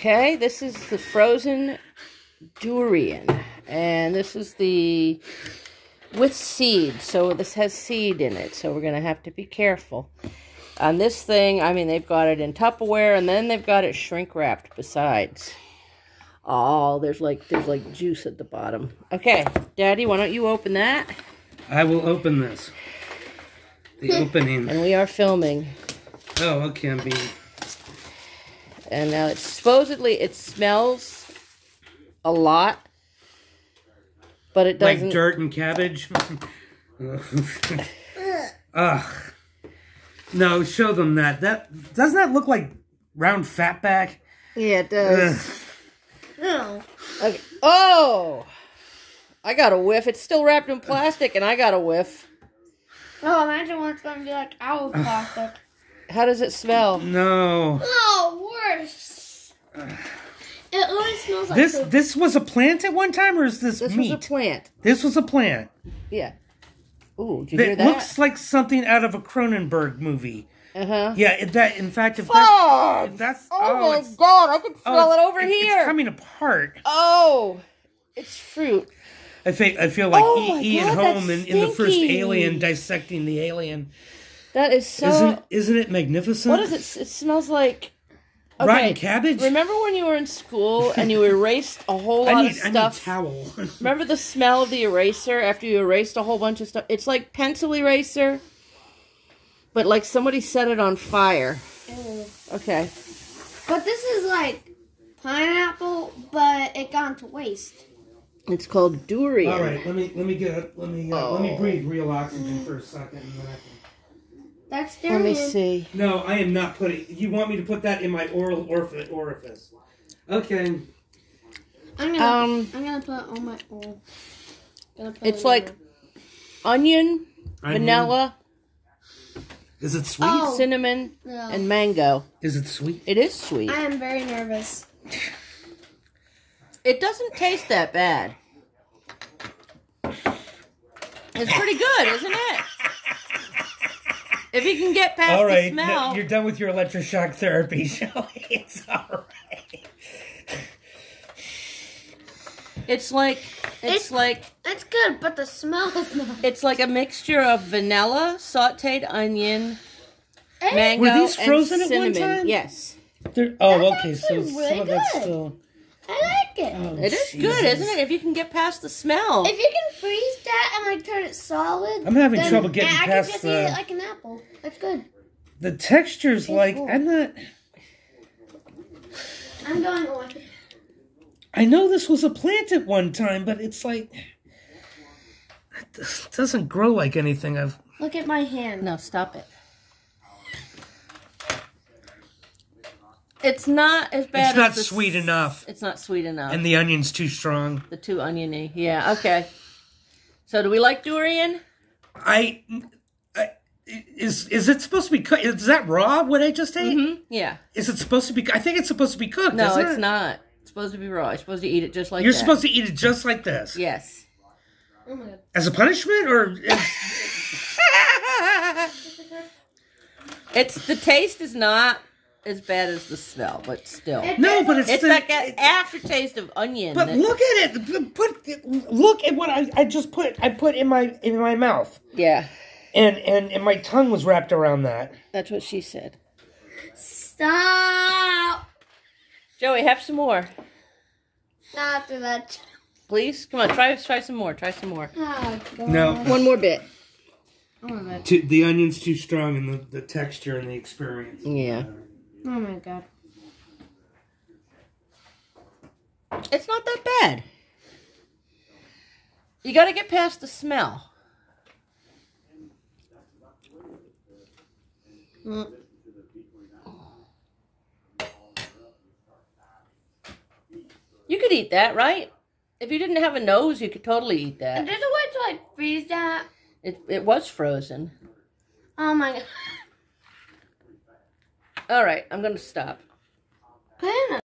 Okay, this is the frozen durian. And this is the with seed. So this has seed in it. So we're going to have to be careful. On this thing, I mean, they've got it in Tupperware and then they've got it shrink wrapped besides. Oh, there's like there's like juice at the bottom. Okay, Daddy, why don't you open that? I will open this. The hmm. opening. And we are filming. Oh, it can be. And now it's supposedly it smells a lot, but it doesn't. Like dirt and cabbage. Ugh. No, show them that. That doesn't that look like round fatback? Yeah, it does. Ugh. No. Okay. Oh, I got a whiff. It's still wrapped in plastic, and I got a whiff. Oh, imagine what it's gonna be like out of plastic. How does it smell? No. No, worse. It always smells like This poop. this was a plant at one time, or is this, This meat? was a plant. this was a plant. Yeah. Ooh, did you hear It that? looks like something out of a Cronenberg movie. uh huh. Yeah, if that in fact, if, that, if that's Oh, my it's- god, I can oh, smell it's- it over it's- here. It's coming apart. Oh, it's fruit. I feel I feel like Oh my E- Ian God, Holm in, in the first. Alien dissecting the alien. That is so. isn't isn't it magnificent? what is it? It smells like. Rotten cabbage. Remember when you were in school and you erased a whole lot I need of I need stuff? towel. Remember the smell of the eraser after you erased a whole bunch of stuff? It's like pencil eraser, but like somebody set it on fire. Ew. Okay. But this is like pineapple, but it gone to waste. It's called durian. All right, let me let me get up. Let me uh, let me Oh. breathe real oxygen for a second. And then I can... That's Let me see. No, I am not putting. You want me to put that in my oral orf- orifice? Okay. I'm gonna. Um, I'm gonna put on my. Oh, It's it like onion, Onion. vanilla, Is it sweet? Oh. cinnamon. No. and mango. Is it sweet? It is sweet. I am very nervous. It doesn't taste that bad. It's pretty good, isn't it? If you can get past All the smell. no, you're done with your electroshock therapy, Shelly. It's all right. It's like it's, It's- like It's good, but the smell is not. it's like a mixture of vanilla, sautéed onion, Hey, mango, Were these frozen and at one cinnamon. time? Yes, They're- oh, That's okay. So actually some really of that's good. still. I like it. Oh, it is Jesus. good, isn't it? If you can get past the smell. If you can freeze that and like turn it solid, I'm having then trouble getting I past can just the- eat it like an apple. That's good. The texture's like cool. I'm not. I'm going on. I know this was a plant at one time, but it's like it doesn't grow like anything I've. Look at my hand. no, stop it. It's not as bad. It's not as the sweet enough, It's not sweet enough. and the onion's too strong. the too oniony. Yeah. Okay. So, do we like durian? I, I is is it supposed to be cooked? Is that raw? What I just ate? Mm-hmm. Yeah. Is it supposed to be? I think it's supposed to be cooked. No, it's it? not. It's supposed to be raw. You're supposed to eat it just like You're that. supposed to eat it just like this, Yes. Oh my god. as a punishment, or It's the taste is not as bad as the smell, but still. It- no? But it's, It's the, like an aftertaste of onion. But look at it. Put look at what I, I just put. I put in my in my mouth, yeah, and and and my tongue was wrapped around that. that's what she said. Stop. Joey, have some more, Not after that. please. Come on, try try some more. Try some more. Oh, No, One more bit. Oh my god. too, the onion's too strong, and the, the texture and the experience. Yeah, Oh my god. it's not that bad. You got to get past the smell. Mm. You could eat that, right? If you didn't have a nose, you could totally eat that. There's a way to like freeze that. It it was frozen. Oh my god. All right, I'm stop. It in a